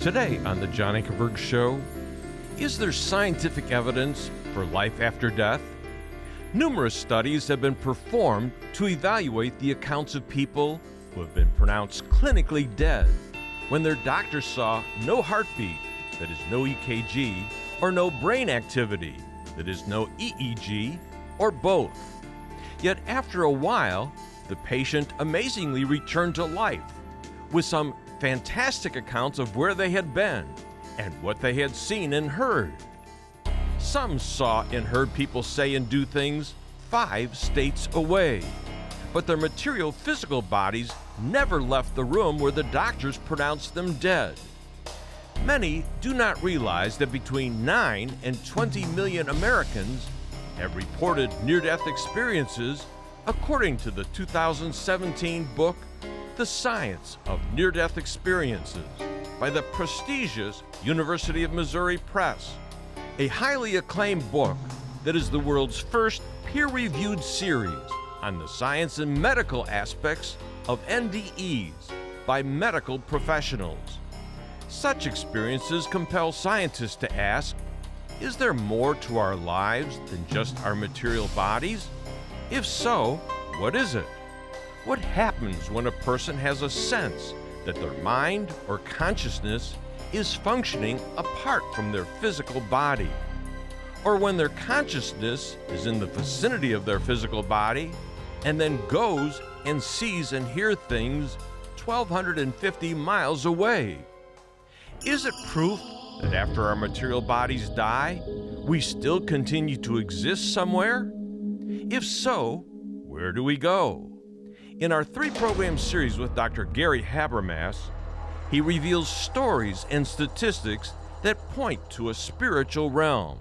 Today on The John Ankerberg Show, is there scientific evidence for life after death? Numerous studies have been performed to evaluate the accounts of people who have been pronounced clinically dead when their doctor saw no heartbeat, that is, no EKG, or no brain activity, that is, no EEG, or both. Yet after a while, the patient amazingly returned to life with some fantastic accounts of where they had been and what they had seen and heard. Some saw and heard people say and do things five states away, but their material physical bodies never left the room where the doctors pronounced them dead. Many do not realize that between 9 and 20 million Americans have reported near death experiences, according to the 2017 book, The Science of Near Death Experiences by the prestigious University of Missouri Press, a highly acclaimed book that is the world's first peer reviewed series on the science and medical aspects of NDEs by medical professionals. Such experiences compel scientists to ask Is there more to our lives than just our material bodies? If so, what is it? What happens when a person has a sense that their mind or consciousness is functioning apart from their physical body? Or when their consciousness is in the vicinity of their physical body and then goes and sees and hears things 1,250 miles away? Is it proof that after our material bodies die, we still continue to exist somewhere? If so, where do we go? In our three program series with Dr. Gary Habermas, he reveals stories and statistics that point to a spiritual realm.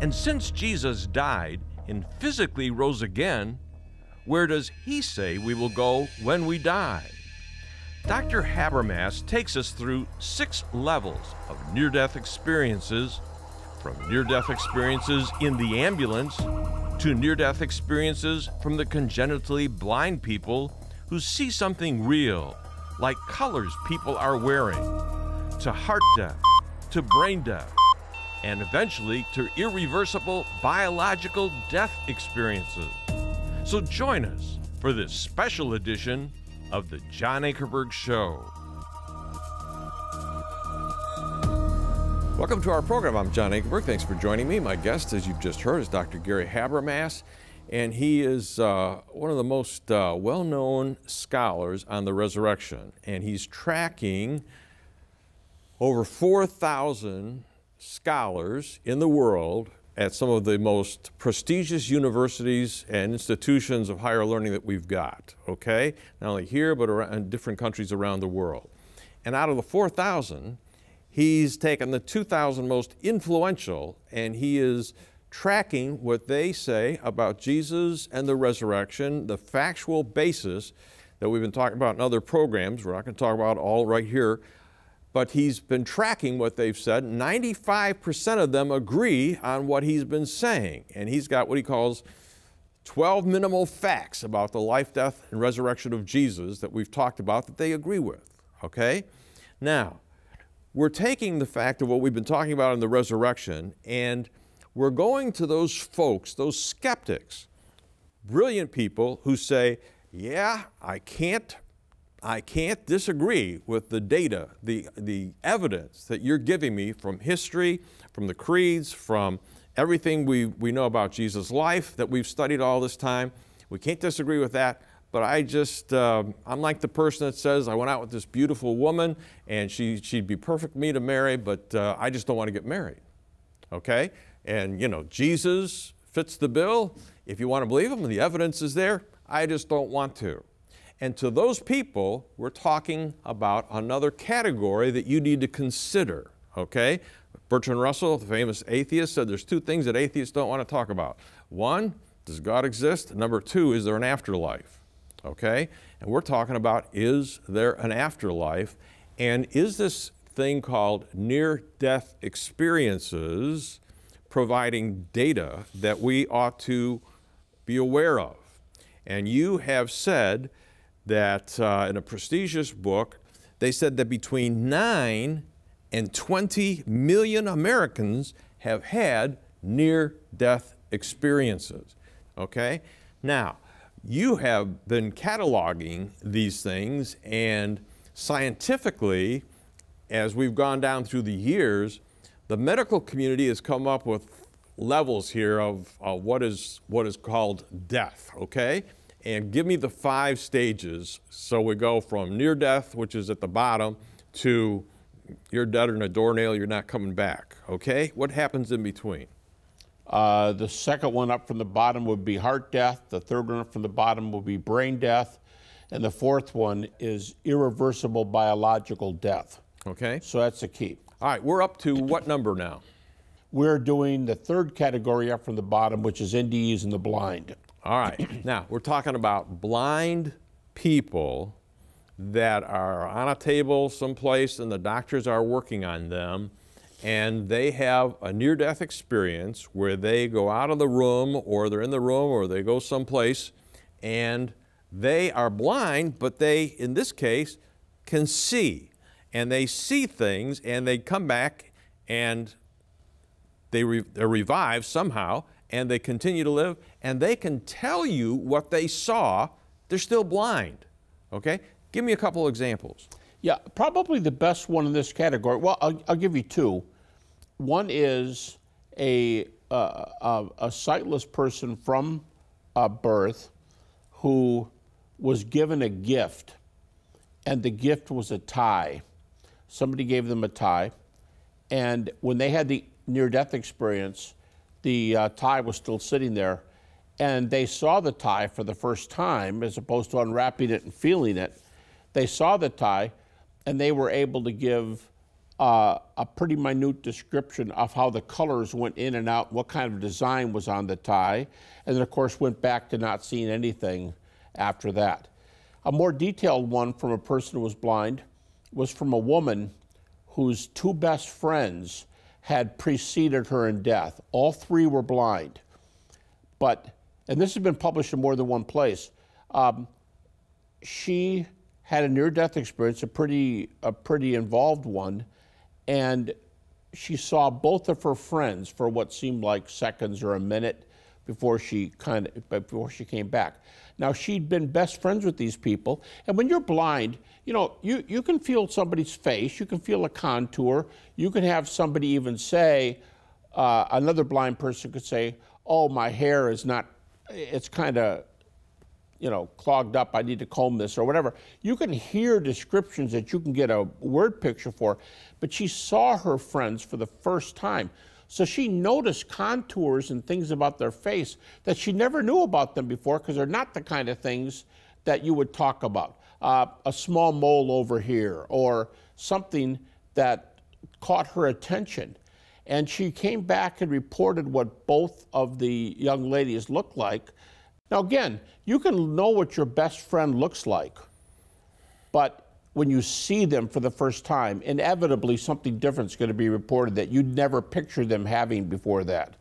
And since Jesus died and physically rose again, where does he say we will go when we die? Dr. Habermas takes us through six levels of near death experiences, from near death experiences in the ambulance to near death experiences from the congenitally blind people who see something real, like colors people are wearing, to heart death, to brain death, and eventually to irreversible biological death experiences. So join us for this special edition of The John Ankerberg Show. Welcome to our program. I'm John Ankerberg. Thanks for joining me. My guest, as you've just heard, is Dr. Gary Habermas, and he is uh, one of the most uh, well known scholars on the resurrection. And he's tracking over 4,000 scholars in the world at some of the most prestigious universities and institutions of higher learning that we've got, okay? Not only here, but around, in different countries around the world. And out of the 4,000, he's taken the 2,000 most influential and he is tracking what they say about Jesus and the resurrection, the factual basis that we've been talking about in other programs. We're not going to talk about all right here but he's been tracking what they've said. 95% of them agree on what he's been saying. And he's got what he calls 12 minimal facts about the life, death, and resurrection of Jesus that we've talked about that they agree with. Okay? Now, we're taking the fact of what we've been talking about in the resurrection and we're going to those folks, those skeptics, brilliant people who say, yeah, I can't I can't disagree with the data, the, the evidence that you're giving me from history, from the creeds, from everything we, we know about Jesus' life that we've studied all this time. We can't disagree with that, but I just, uh, I'm like the person that says, I went out with this beautiful woman and she, she'd be perfect for me to marry, but uh, I just don't want to get married. Okay? And, you know, Jesus fits the bill. If you want to believe him, the evidence is there. I just don't want to. And to those people, we're talking about another category that you need to consider, okay? Bertrand Russell, the famous atheist, said there's two things that atheists don't want to talk about. One, does God exist? Number two, is there an afterlife? Okay? And we're talking about is there an afterlife? And is this thing called near death experiences providing data that we ought to be aware of? And you have said that uh, in a prestigious book, they said that between 9 and 20 million Americans have had near death experiences. Okay? Now, you have been cataloging these things, and scientifically, as we've gone down through the years, the medical community has come up with levels here of uh, what is what is called death. Okay, and give me the five stages. So we go from near death, which is at the bottom, to you're dead in a doornail, you're not coming back. Okay, what happens in between? Uh, the second one up from the bottom would be heart death. The third one up from the bottom would be brain death. And the fourth one is irreversible biological death. Okay. So that's the key. All right, we're up to what number now? We're doing the third category up from the bottom, which is NDEs and the blind. All right. now, we're talking about blind people that are on a table someplace and the doctors are working on them and they have a near death experience where they go out of the room or they're in the room or they go someplace and they are blind, but they, in this case, can see. And they see things and they come back and they re- they're revived somehow and they continue to live and they can tell you what they saw. They're still blind. Okay? Give me a couple examples. Yeah, probably the best one in this category. Well, I'll, I'll give you two. One is a, uh, a, a, sightless person from uh, birth who was given a gift, and the gift was a tie. Somebody gave them a tie, and when they had the near death experience, the uh, tie was still sitting there, and they saw the tie for the first time as opposed to unwrapping it and feeling it. They saw the tie, and they were able to give uh, a pretty minute description of how the colors went in and out, what kind of design was on the tie, and then, of course, went back to not seeing anything after that. A more detailed one from a person who was blind was from a woman whose two best friends had preceded her in death. All three were blind. But, and this has been published in more than one place, um, she had a near death experience, a pretty, a pretty involved one and she saw both of her friends for what seemed like seconds or a minute before she kind of before she came back. Now she'd been best friends with these people, and when you're blind, you know you you can feel somebody's face, you can feel a contour, you can have somebody even say, uh, another blind person could say, "Oh, my hair is not, it's kind of." You know, clogged up, I need to comb this or whatever. You can hear descriptions that you can get a word picture for, but she saw her friends for the first time. So she noticed contours and things about their face that she never knew about them before because they're not the kind of things that you would talk about. Uh, a small mole over here or something that caught her attention. And she came back and reported what both of the young ladies looked like now, again, you can know what your best friend looks like, but when you see them for the first time, inevitably something different is going to be reported that you'd never pictured them having before that.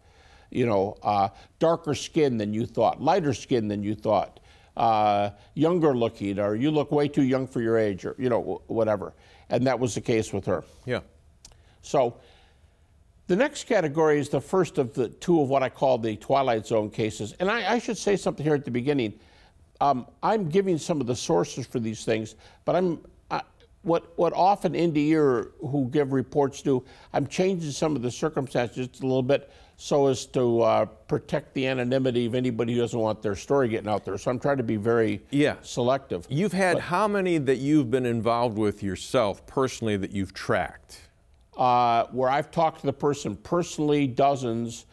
You know, uh, darker skin than you thought, lighter skin than you thought, uh, younger looking, or you look way too young for your age, or, you know, whatever. And that was the case with her. Yeah. So the next category is the first of the two of what I call the Twilight Zone cases. And I, I should say something here at the beginning. Um, I'm giving some of the sources for these things, but I'm what what often NDE who give reports do. I'm changing some of the circumstances just a little bit so as to uh, protect the anonymity of anybody who doesn't want their story getting out there. So I'm trying to be very yeah. selective. You've had but, how many that you've been involved with yourself personally that you've tracked? Uh, where I've talked to the person personally, dozens,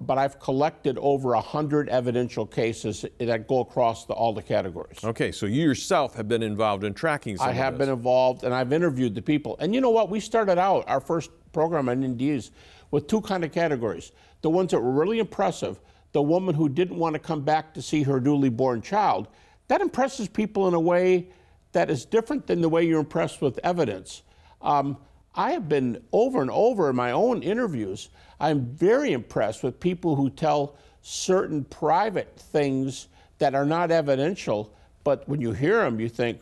but I've collected over 100 evidential cases that go across the, all the categories. Okay, so you yourself have been involved in tracking some I have been involved, and I've interviewed the people. And you know what? We started out our first program on NDEs with two kind of categories. The ones that were really impressive, the woman who didn't want to come back to see her newly born child, that impresses people in a way that is different than the way you're impressed with evidence. Um, I have been over and over in my own interviews, I'm very impressed with people who tell certain private things that are not evidential, but when you hear them, you think,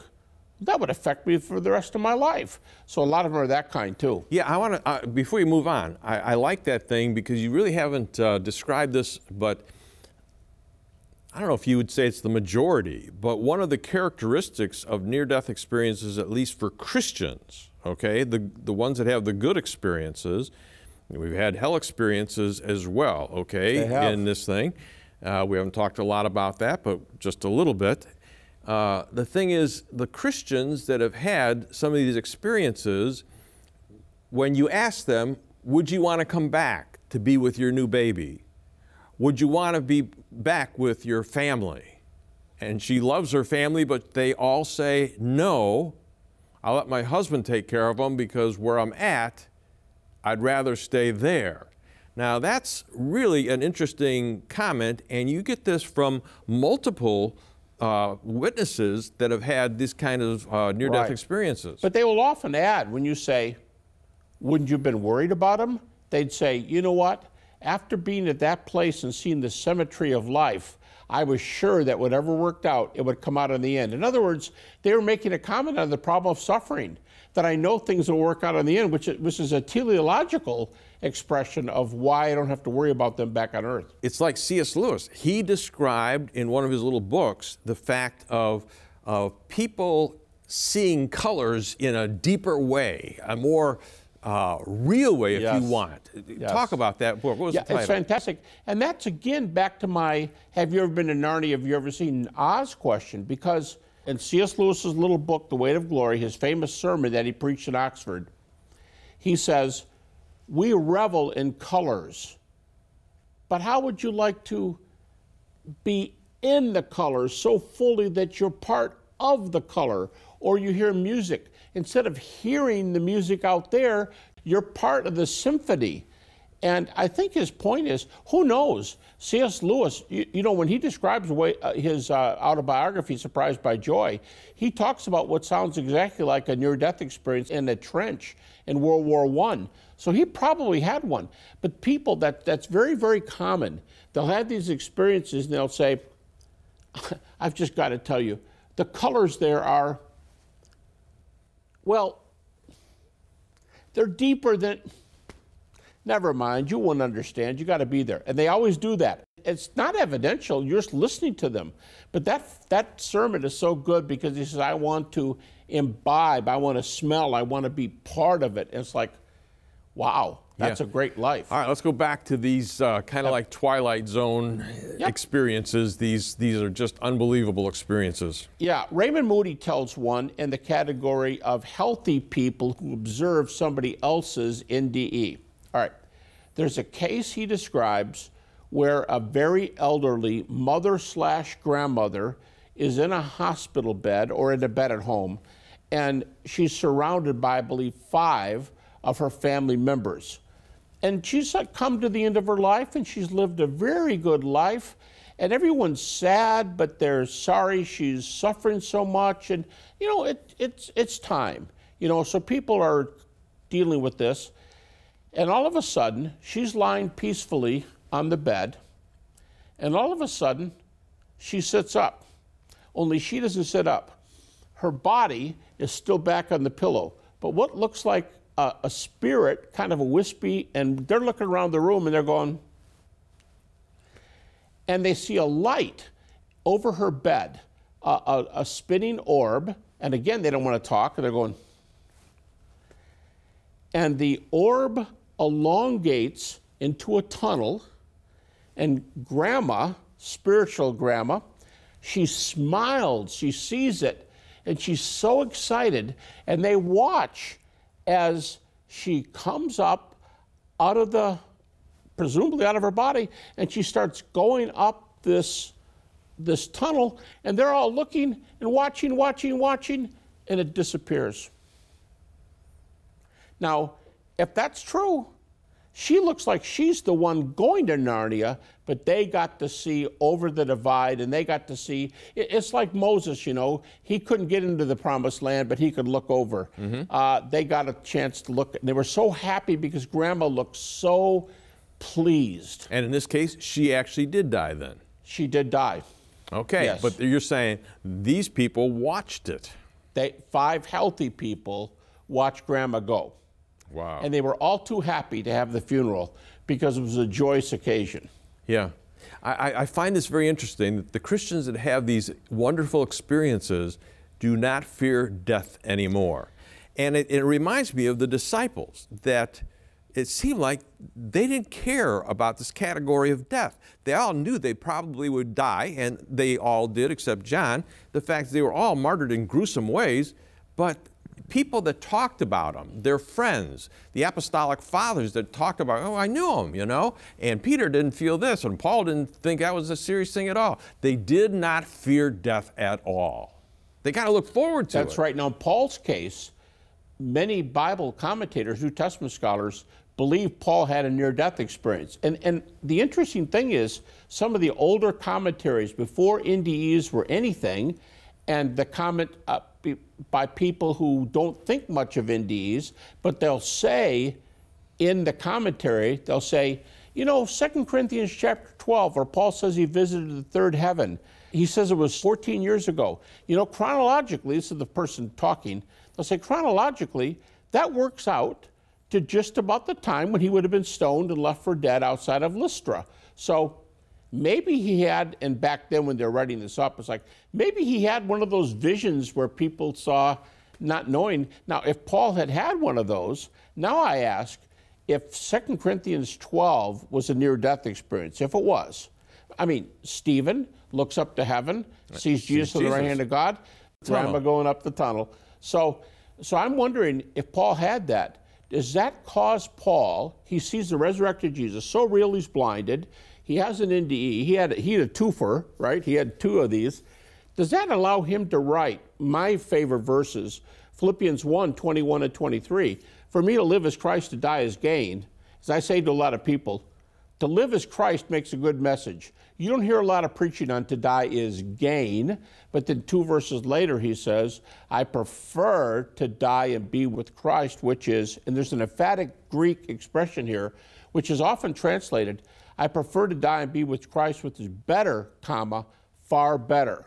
that would affect me for the rest of my life. So a lot of them are that kind too. Yeah, I want to, uh, before you move on, I, I, like that thing because you really haven't uh, described this, but I don't know if you would say it's the majority, but one of the characteristics of near death experiences, at least for Christians, okay, the, the ones that have the good experiences, we've had hell experiences as well, okay, in this thing. Uh, we haven't talked a lot about that, but just a little bit. Uh, the thing is, the Christians that have had some of these experiences, when you ask them, would you want to come back to be with your new baby? Would you want to be back with your family? And she loves her family, but they all say, no, I'll let my husband take care of them because where I'm at, I'd rather stay there. Now, that's really an interesting comment, and you get this from multiple uh, witnesses that have had this kind of uh, near death right. experiences. But they will often add, when you say, Wouldn't you have been worried about them? They'd say, You know what? After being at that place and seeing the symmetry of life, I was sure that whatever worked out, it would come out in the end. In other words, they were making a comment on the problem of suffering, that I know things will work out in the end, which, which is a teleological expression of why I don't have to worry about them back on earth. It's like C.S. Lewis. He described in one of his little books the fact of, of people seeing colors in a deeper way, a more uh, real way, if yes. you want. Yes. Talk about that book. What was yeah, the title? It's fantastic. And that's again back to my have you ever been to Narnia? Have you ever seen Oz question? Because in C.S. Lewis's little book, The Weight of Glory, his famous sermon that he preached in Oxford, he says, We revel in colors. But how would you like to be in the colors so fully that you're part of the color? Or you hear music instead of hearing the music out there, you're part of the symphony. And I think his point is, who knows? C.S. Lewis, you, you know, when he describes way, uh, his uh, autobiography, Surprised by Joy, he talks about what sounds exactly like a near-death experience in a trench in World War I. So he probably had one. But people, that, that's very, very common. They'll have these experiences and they'll say, I've just got to tell you, the colors there are well, they're deeper than. Never mind, you won't understand. You got to be there. And they always do that. It's not evidential, you're just listening to them. But that, that sermon is so good because he says, I want to imbibe, I want to smell, I want to be part of it. And it's like, wow. That's yeah. a great life. All right, let's go back to these uh, kind of like Twilight Zone yep. experiences. These these are just unbelievable experiences. Yeah, Raymond Moody tells one in the category of healthy people who observe somebody else's NDE. All right, there's a case he describes where a very elderly mother slash grandmother is in a hospital bed or in a bed at home, and she's surrounded by, I believe, five of her family members and she's come to the end of her life and she's lived a very good life. And everyone's sad, but they're sorry she's suffering so much. And, you know, it, it's, it's time. You know, so people are dealing with this. And all of a sudden, she's lying peacefully on the bed. And all of a sudden, she sits up. Only she doesn't sit up. Her body is still back on the pillow. But what looks like a, a spirit, kind of a wispy, and they're looking around the room and they're going, and they see a light over her bed, a, a, a, spinning orb, and again, they don't want to talk, and they're going, and the orb elongates into a tunnel, and grandma, spiritual grandma, she smiled, she sees it, and she's so excited, and they watch as she comes up out of the, presumably out of her body, and she starts going up this, this tunnel, and they're all looking and watching, watching, watching, and it disappears. Now, if that's true, she looks like she's the one going to Narnia, but they got to see over the divide and they got to see. It's like Moses, you know, he couldn't get into the promised land, but he could look over. Mm-hmm. Uh, they got a chance to look. and They were so happy because grandma looked so pleased. And in this case, she actually did die then. She did die. Okay, yes. but you're saying these people watched it. they, five healthy people watched grandma go. Wow. And they were all too happy to have the funeral because it was a joyous occasion. Yeah. I, I find this very interesting that the Christians that have these wonderful experiences do not fear death anymore. And it, it reminds me of the disciples that it seemed like they didn't care about this category of death. They all knew they probably would die, and they all did except John. The fact they were all martyred in gruesome ways, but people that talked about them, their friends, the apostolic fathers that talked about, oh, I knew him, you know, and Peter didn't feel this, and Paul didn't think that was a serious thing at all. They did not fear death at all. They got to look forward to That's it. That's right. Now, in Paul's case, many Bible commentators, New Testament scholars, believe Paul had a near death experience. And, and the interesting thing is, some of the older commentaries before NDEs were anything, and the comment uh, by people who don't think much of NDEs, but they'll say in the commentary, they'll say, you know, 2 Corinthians chapter 12, where Paul says he visited the third heaven, he says it was 14 years ago. You know, chronologically, this is the person talking, they'll say chronologically, that works out to just about the time when he would have been stoned and left for dead outside of Lystra. So maybe he had, and back then when they're writing this up, it's like maybe he had one of those visions where people saw not knowing. Now, if Paul had had one of those, now I ask if 2 Corinthians 12 was a near death experience, if it was. I mean, Stephen looks up to heaven, sees Jesus on the right hand of God, grandma going up the tunnel. So, so I'm wondering if Paul had that does that cause Paul, he sees the resurrected Jesus, so real he's blinded, he has an NDE, he had, he had a twofer, right? He had two of these. Does that allow him to write my favorite verses, Philippians 1 21 and 23? For me to live as Christ, to die is gain. As I say to a lot of people, to live as Christ makes a good message. You don't hear a lot of preaching on to die is gain, but then two verses later he says, I prefer to die and be with Christ, which is, and there's an emphatic Greek expression here, which is often translated, I prefer to die and be with Christ, which is better, comma, far better.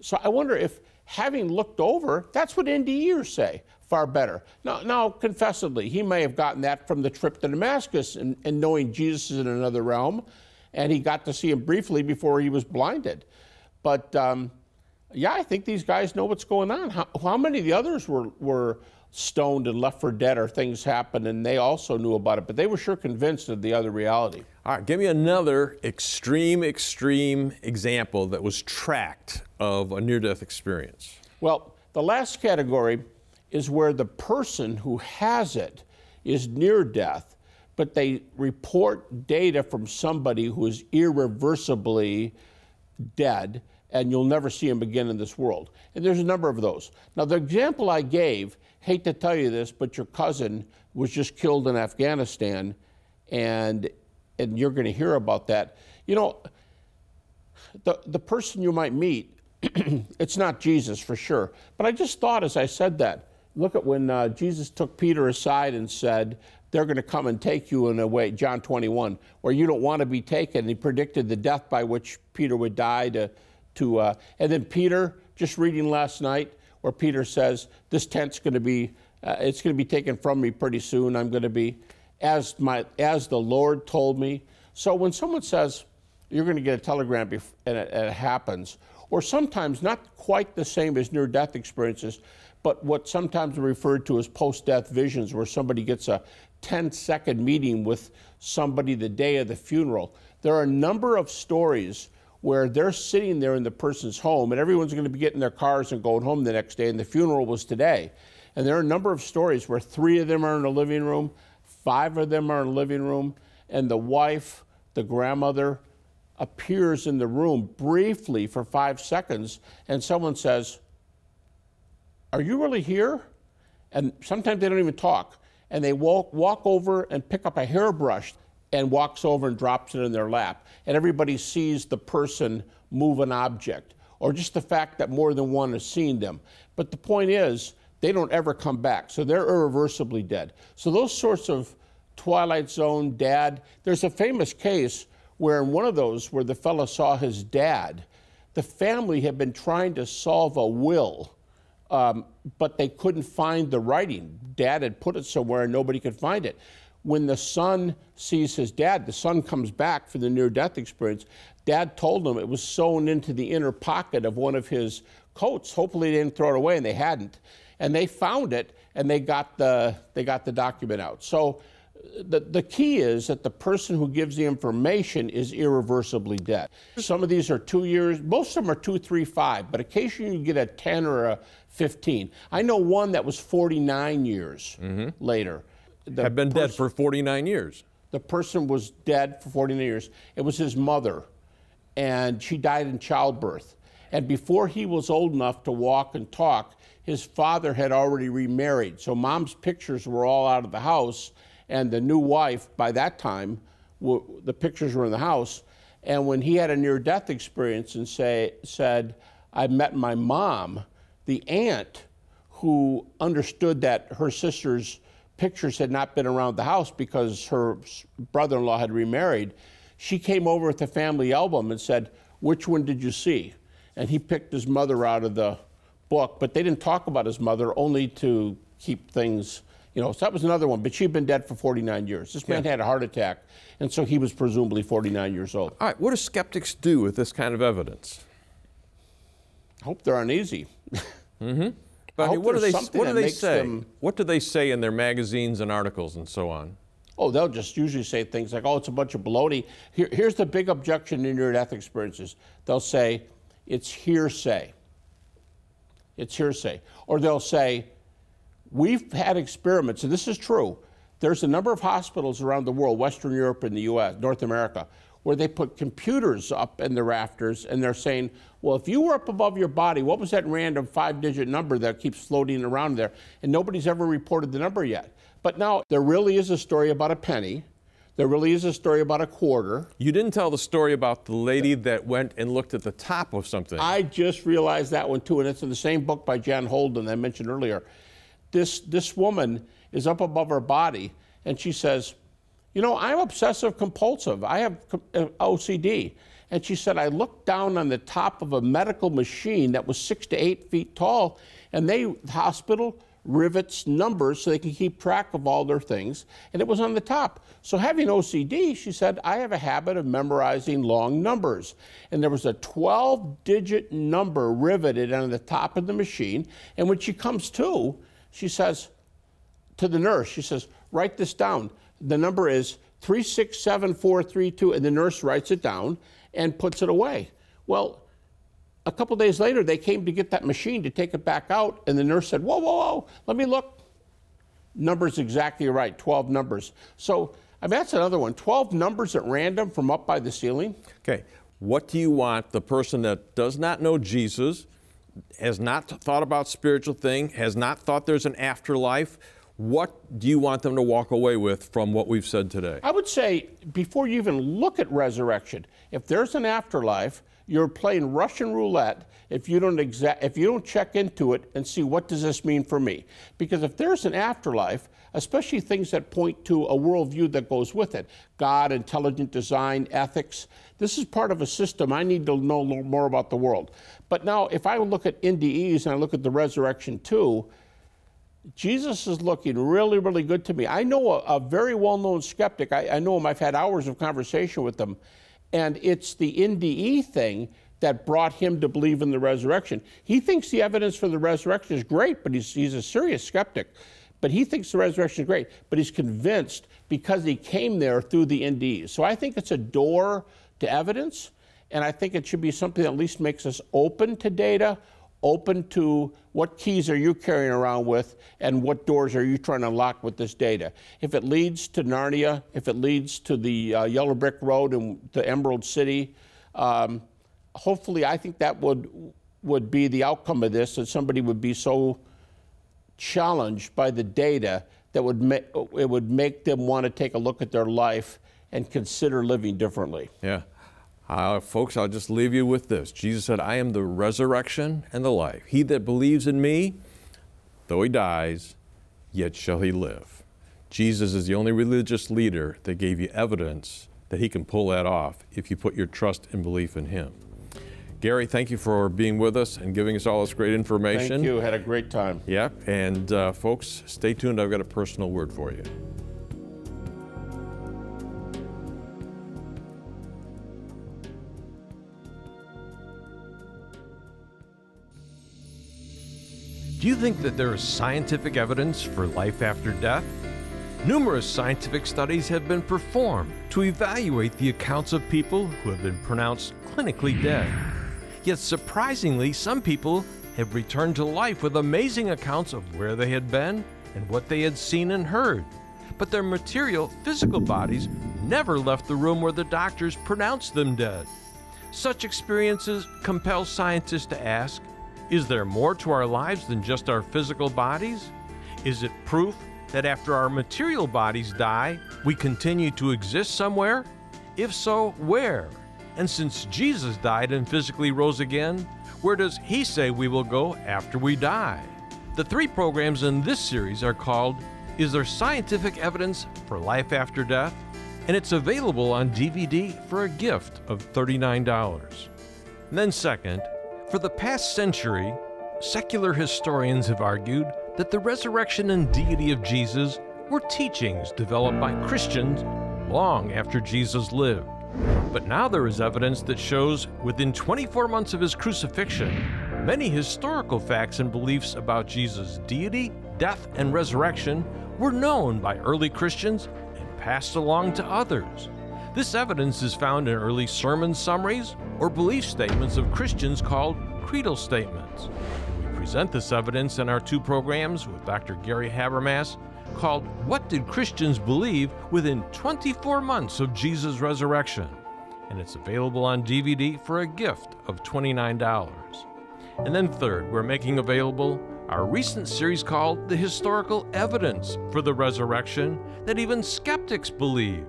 So I wonder if having looked over, that's what NDEers say far better. Now, now, confessedly, he may have gotten that from the trip to Damascus and, and knowing Jesus is in another realm, and he got to see him briefly before he was blinded. But um, yeah, I think these guys know what's going on. How, how many of the others were, were stoned and left for dead or things happened and they also knew about it, but they were sure convinced of the other reality. All right, give me another extreme, extreme example that was tracked of a near death experience. Well, the last category is where the person who has it is near death, but they report data from somebody who is irreversibly dead and you'll never see him again in this world. And there's a number of those. Now, the example I gave, hate to tell you this, but your cousin was just killed in Afghanistan, and, and you're going to hear about that. You know, the, the person you might meet, it's not Jesus for sure. But I just thought as I said that, Look at when uh, Jesus took Peter aside and said, They're going to come and take you in a way, John 21, where you don't want to be taken. He predicted the death by which Peter would die. To, to, uh, and then Peter, just reading last night, where Peter says, This tent's going to be, uh, it's going to be taken from me pretty soon. I'm going to be, as, my, as the Lord told me. So when someone says, You're going to get a telegram and it, and it happens, or sometimes not quite the same as near death experiences, but what sometimes referred to as post death visions, where somebody gets a 10 second meeting with somebody the day of the funeral. There are a number of stories where they're sitting there in the person's home and everyone's going to be getting their cars and going home the next day, and the funeral was today. And there are a number of stories where three of them are in a living room, five of them are in a living room, and the wife, the grandmother, appears in the room briefly for five seconds, and someone says, are you really here? And sometimes they don't even talk. And they walk, walk over and pick up a hairbrush and walks over and drops it in their lap. And everybody sees the person move an object, or just the fact that more than one has seen them. But the point is, they don't ever come back. So they're irreversibly dead. So those sorts of Twilight Zone dad, there's a famous case where in one of those, where the fellow saw his dad, the family had been trying to solve a will um, but they couldn't find the writing. Dad had put it somewhere and nobody could find it. When the son sees his dad, the son comes back for the near death experience. Dad told him it was sewn into the inner pocket of one of his coats. Hopefully, they didn't throw it away, and they hadn't. And they found it, and they got the, they got the document out. So the, the key is that the person who gives the information is irreversibly dead. Some of these are two years, most of them are two, three, five, but occasionally you get a 10 or a 15. I know one that was 49 years mm-hmm. later. Have been dead for 49 years. The person was dead for 49 years. It was his mother, and she died in childbirth. And before he was old enough to walk and talk, his father had already remarried. So mom's pictures were all out of the house and the new wife, by that time, the pictures were in the house. And when he had a near death experience and say, said, I met my mom, the aunt who understood that her sister's pictures had not been around the house because her brother in law had remarried, she came over with the family album and said, Which one did you see? And he picked his mother out of the book, but they didn't talk about his mother only to keep things you know, so that was another one. But she'd been dead for 49 years. This man yeah. had a heart attack, and so he was presumably 49 years old. All right, what do skeptics do with this kind of evidence? I hope they're uneasy. mm-hmm. But what do they, what do they say? Them... What do they say in their magazines and articles and so on? Oh, they'll just usually say things like, oh, it's a bunch of baloney. Here, here's the big objection in your death experiences. They'll say, it's hearsay. It's hearsay. Or they'll say, We've had experiments, and this is true. There's a number of hospitals around the world, Western Europe and the US, North America, where they put computers up in the rafters and they're saying, well, if you were up above your body, what was that random five digit number that keeps floating around there? And nobody's ever reported the number yet. But now there really is a story about a penny. There really is a story about a quarter. You didn't tell the story about the lady that went and looked at the top of something. I just realized that one too, and it's in the same book by Jan Holden I mentioned earlier this, this woman is up above her body and she says, You know, I'm obsessive compulsive. I have uh, OCD. And she said, I looked down on the top of a medical machine that was six to eight feet tall, and they, the hospital, rivets numbers so they can keep track of all their things, and it was on the top. So, having OCD, she said, I have a habit of memorizing long numbers. And there was a 12 digit number riveted on the top of the machine, and when she comes to, she says to the nurse, she says, write this down. The number is 367432, and the nurse writes it down and puts it away. Well, a couple days later, they came to get that machine to take it back out, and the nurse said, Whoa, whoa, whoa, let me look. Numbers exactly right, 12 numbers. So, I mean, that's another one 12 numbers at random from up by the ceiling. Okay. What do you want the person that does not know Jesus, has not thought about spiritual thing, has not thought there's an afterlife, what do you want them to walk away with from what we've said today? I would say before you even look at resurrection, if there's an afterlife, you're playing Russian roulette if you don't if you don't check into it and see what does this mean for me. Because if there's an afterlife, especially things that point to a worldview that goes with it, God, intelligent design, ethics, this is part of a system. I need to know more about the world. But now, if I look at NDEs and I look at the resurrection too, Jesus is looking really, really good to me. I know a, a very well known skeptic. I, I, know him, I've had hours of conversation with him. And it's the NDE thing that brought him to believe in the resurrection. He thinks the evidence for the resurrection is great, but he's, he's a serious skeptic. But he thinks the resurrection is great, but he's convinced because he came there through the NDE. So I think it's a door to evidence. And I think it should be something that at least makes us open to data, open to what keys are you carrying around with, and what doors are you trying to lock with this data. If it leads to Narnia, if it leads to the uh, Yellow Brick Road and the Emerald City, um, hopefully I think that would would be the outcome of this, that somebody would be so challenged by the data that would it would make them want to take a look at their life and consider living differently. Yeah. Uh, folks, I'll just leave you with this. Jesus said, I am the resurrection and the life. He that believes in me, though he dies, yet shall he live. Jesus is the only religious leader that gave you evidence that he can pull that off if you put your trust and belief in him. Gary, thank you for being with us and giving us all this great information. Thank you. Had a great time. Yep. And uh, folks, stay tuned. I've got a personal word for you. Do you think that there is scientific evidence for life after death? Numerous scientific studies have been performed to evaluate the accounts of people who have been pronounced clinically dead. Yet surprisingly, some people have returned to life with amazing accounts of where they had been and what they had seen and heard. But their material, physical bodies never left the room where the doctors pronounced them dead. Such experiences compel scientists to ask is there more to our lives than just our physical bodies? Is it proof that after our material bodies die, we continue to exist somewhere? If so, where? And since Jesus died and physically rose again, where does he say we will go after we die? The three programs in this series are called Is There Scientific Evidence for Life After Death? And it's available on DVD for a gift of $39. And then, second, for the past century, secular historians have argued that the resurrection and deity of Jesus were teachings developed by Christians long after Jesus lived. But now there is evidence that shows within 24 months of his crucifixion, many historical facts and beliefs about Jesus' deity, death, and resurrection were known by early Christians and passed along to others. This evidence is found in early sermon summaries or belief statements of Christians called creedal statements. We present this evidence in our two programs with Dr. Gary Habermas called What Did Christians Believe Within 24 Months of Jesus' Resurrection? And it's available on DVD for a gift of $29. And then, third, we're making available our recent series called The Historical Evidence for the Resurrection that even skeptics believe.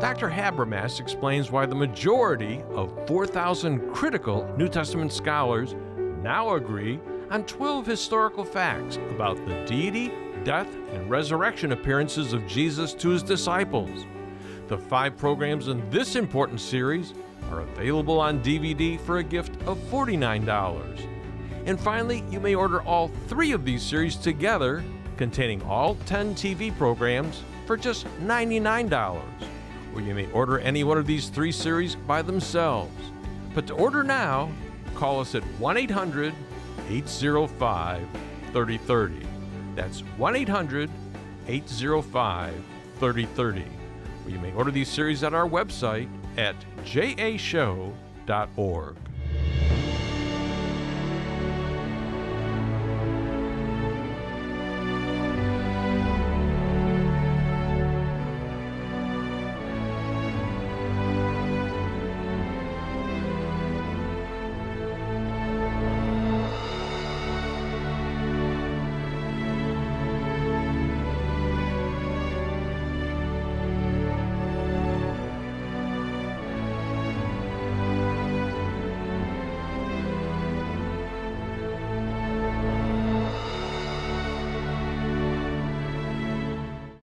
Dr. Habermas explains why the majority of 4,000 critical New Testament scholars now agree on 12 historical facts about the deity, death, and resurrection appearances of Jesus to his disciples. The five programs in this important series are available on DVD for a gift of $49. And finally, you may order all three of these series together, containing all 10 TV programs, for just $99 or you may order any one of these three series by themselves. But to order now, call us at 1 800 805 3030. That's 1 800 805 3030. Or you may order these series at our website at jashow.org.